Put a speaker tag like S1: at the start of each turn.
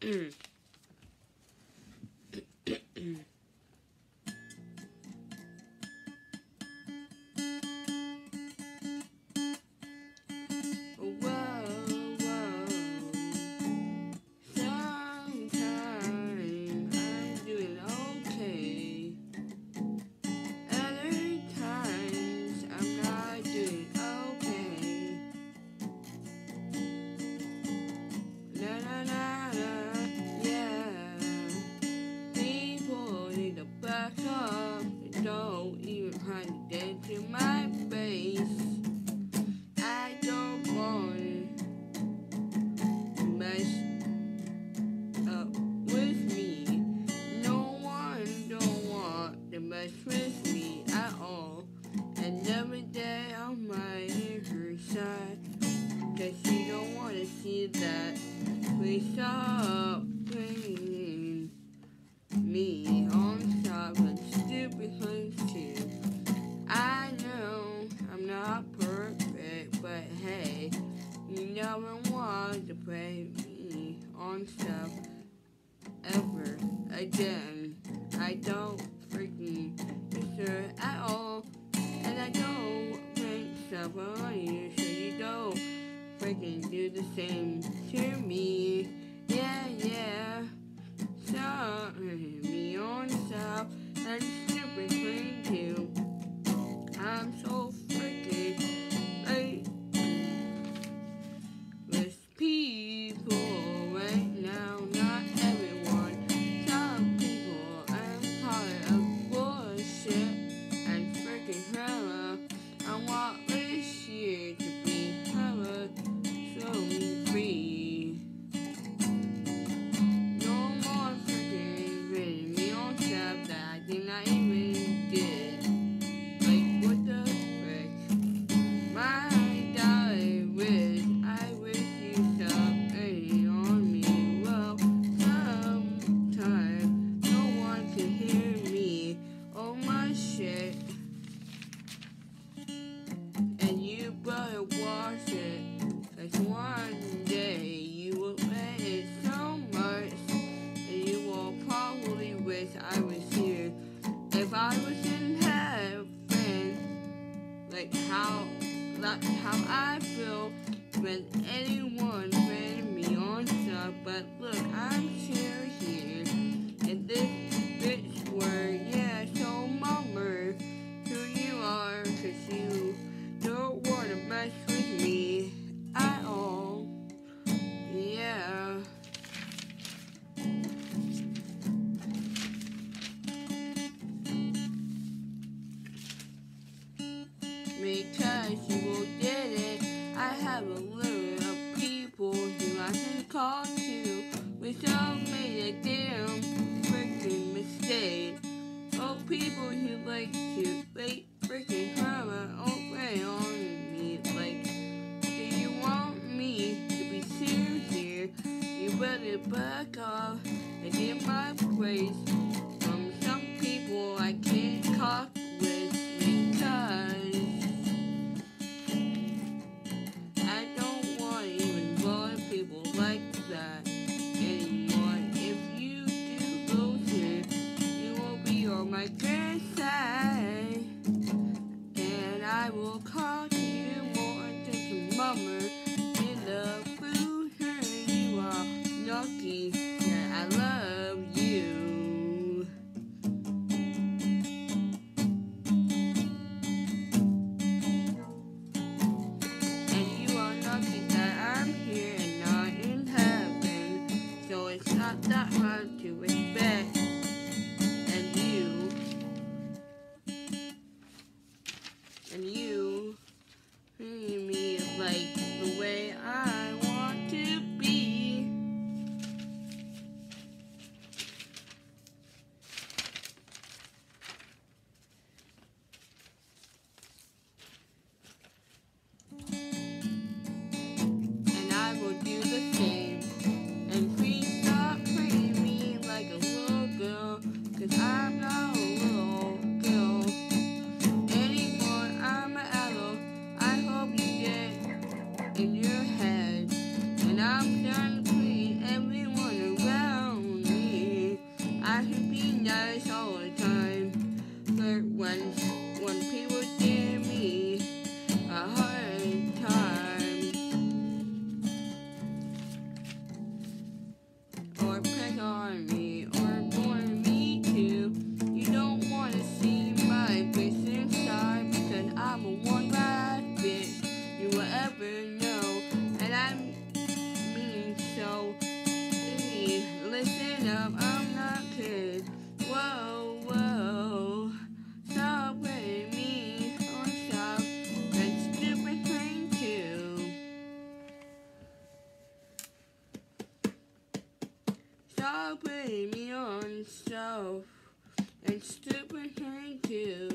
S1: Mm. shop ever again. I don't freaking sure at all. And I don't think shop on you, so you don't freaking do the same to wash it. Cause one day you will pay it so much and you will probably wish I was here. If I was in heaven, like how that's how I feel when anyone ran me on stuff. But look, I'm still here. And this bitch were, yeah, so mummer. because you will get it. I have a limit of people who I can call to. We all made a damn freaking mistake. Oh, people who like to fake freaking karma, oh, way on me. Like, do you want me to be serious here? You better back off and get my place. Peace. Putting me on stuff and stupid thank too.